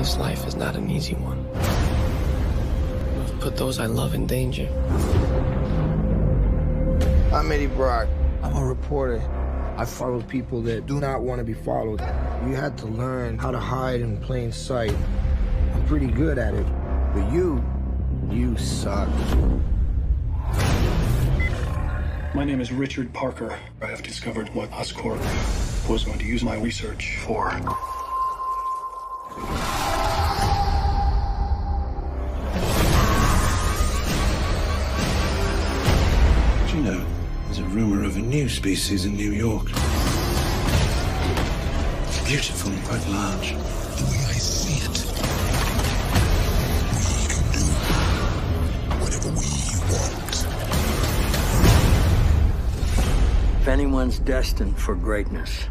This life is not an easy one. I've put those I love in danger. I'm Eddie Brock. I'm a reporter. I follow people that do not want to be followed. You had to learn how to hide in plain sight. I'm pretty good at it. But you, you suck. My name is Richard Parker. I have discovered what Oscorp was going to use my research for. Know, there's a rumor of a new species in New York. It's beautiful and quite large. The way I see it, we can do whatever we want. If anyone's destined for greatness,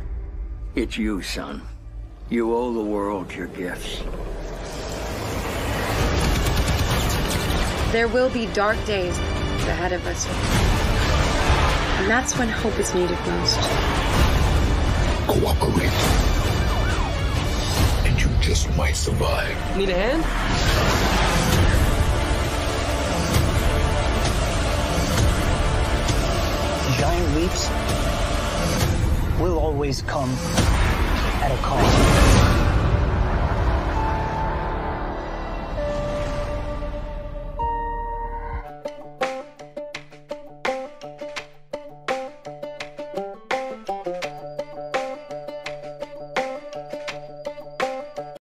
it's you, son. You owe the world your gifts. There will be dark days ahead of us. And that's when hope is needed most. Cooperate. And you just might survive. Need a hand? Giant leaps will always come at a cost.